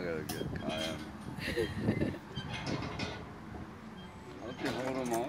I got a good kayak. I um, can you hold them off?